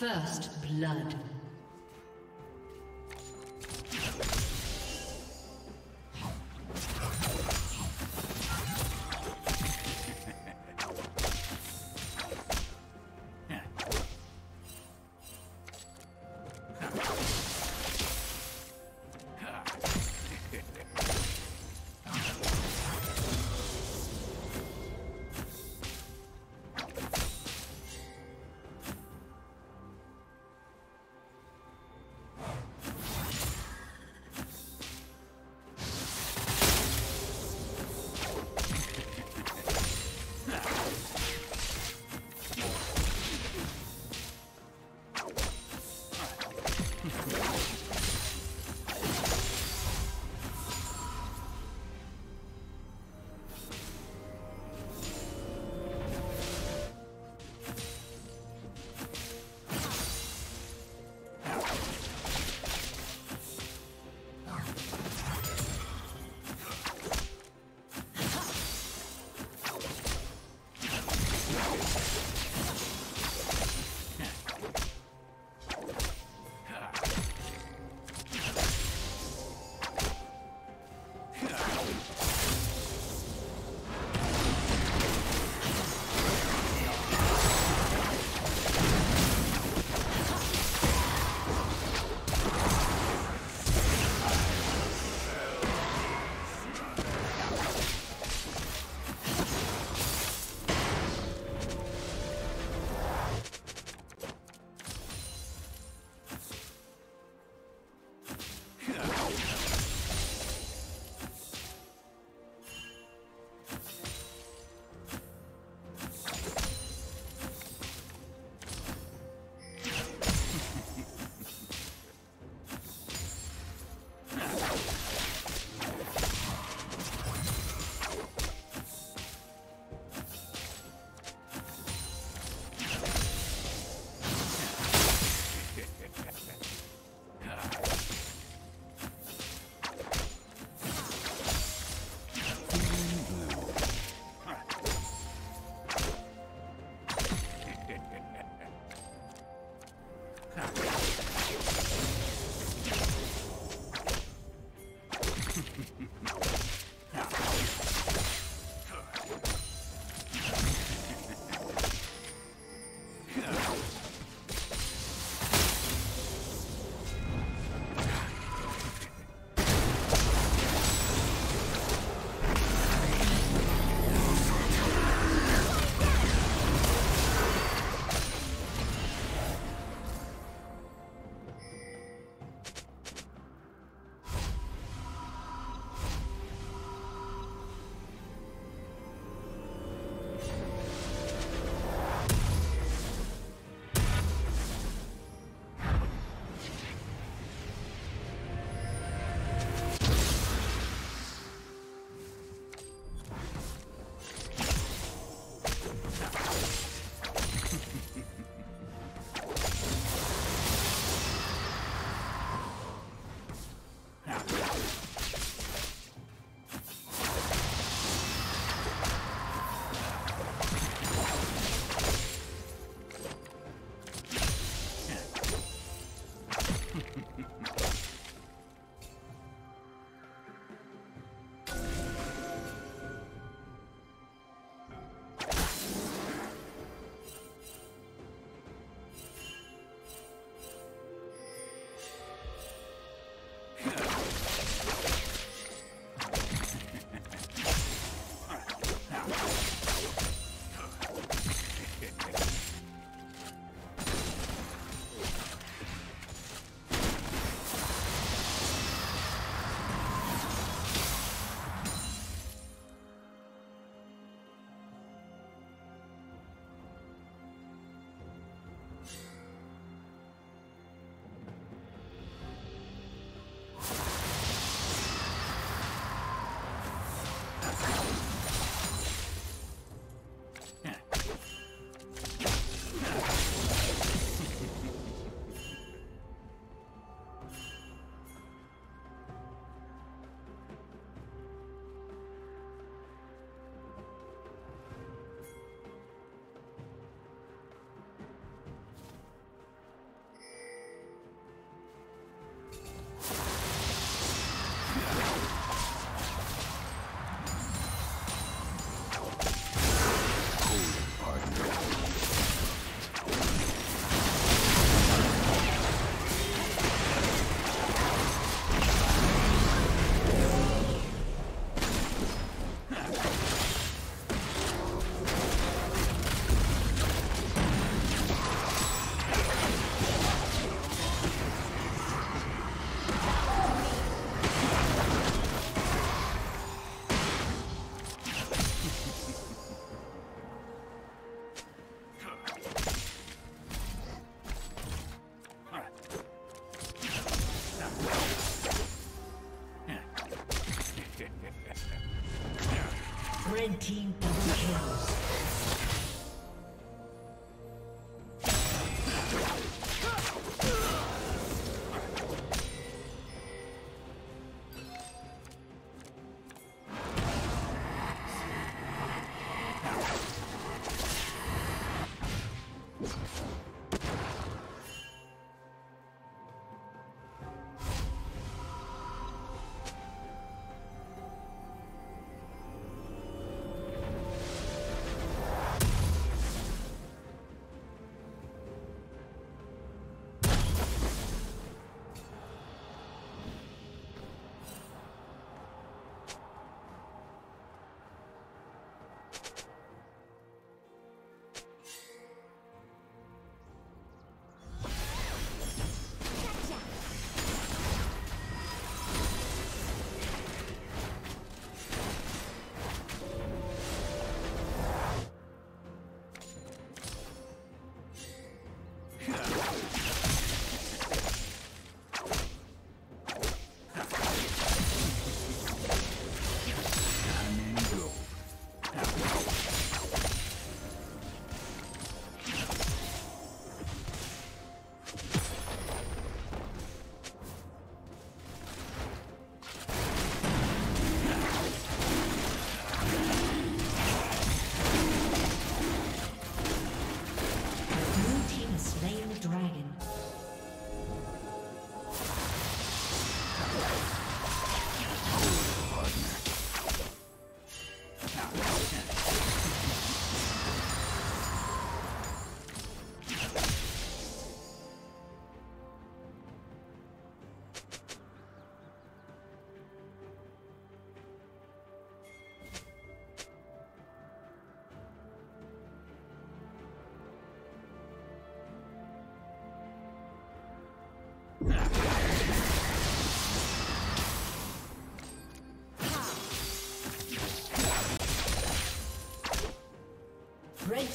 First blood.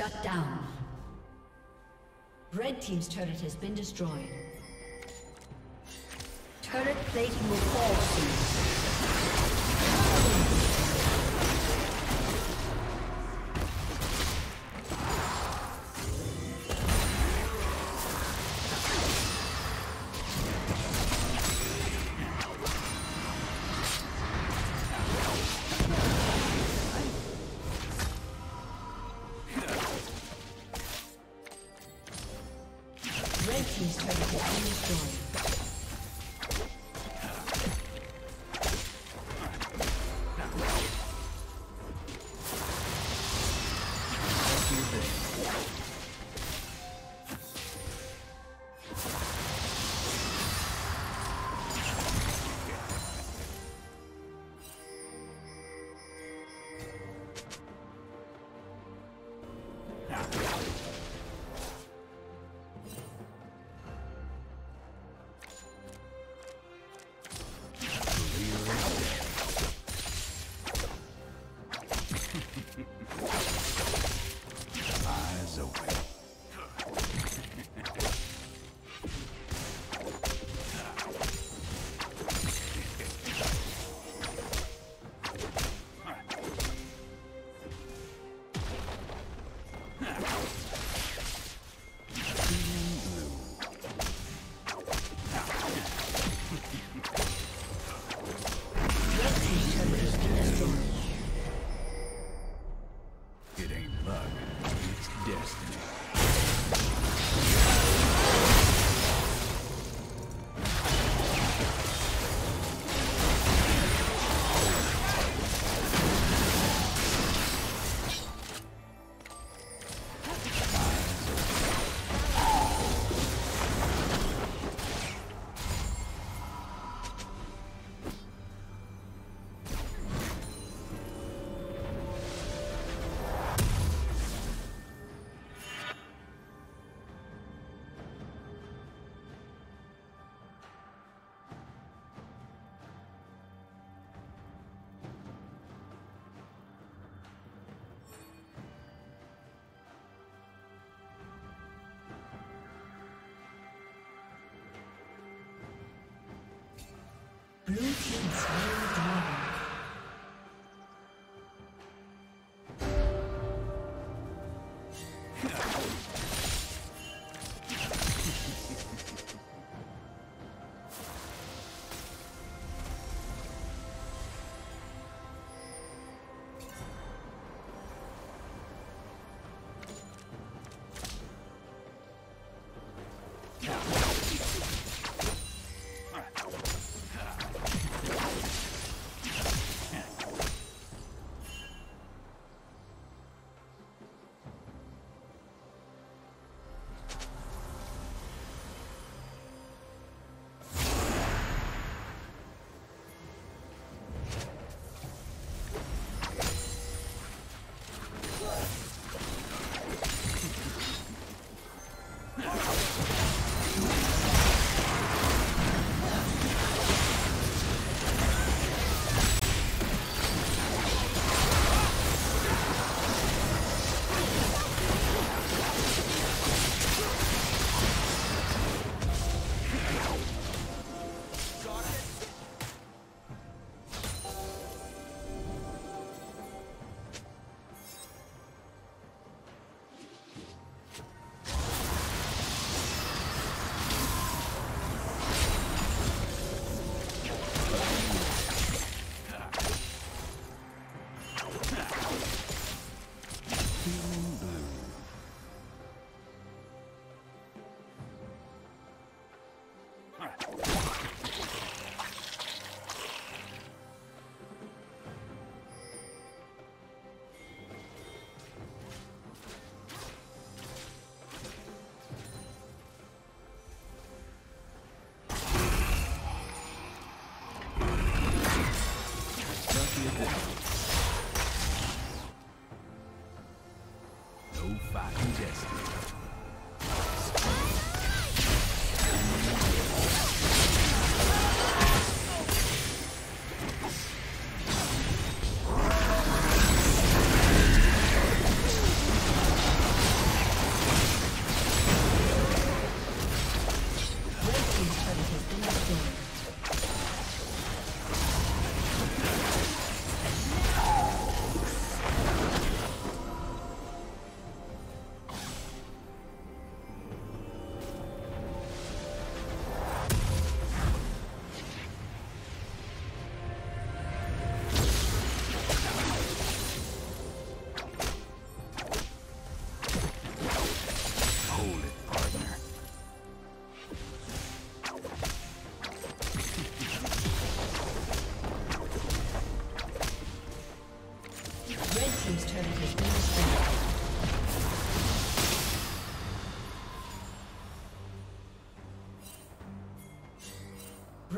Shut down. Red Team's turret has been destroyed. Turret plating will fall soon. Blue team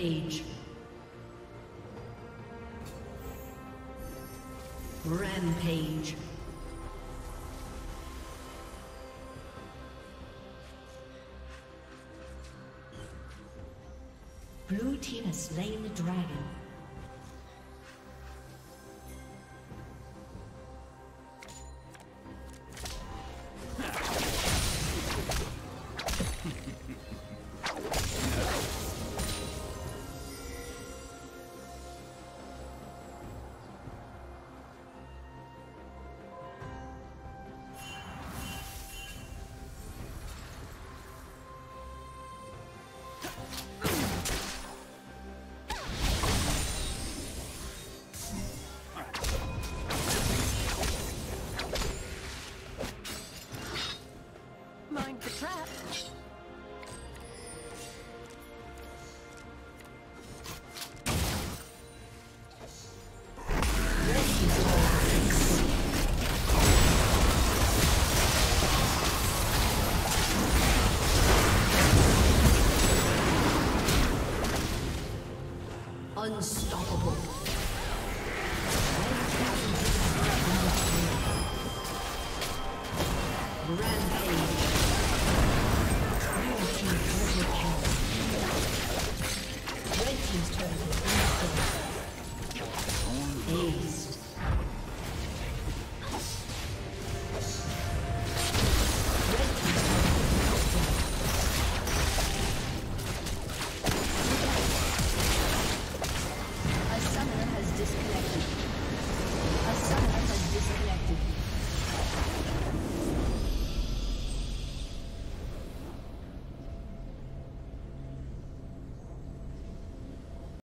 Rampage. Rampage. team has slain the dragon. Unstoppable. Rampage.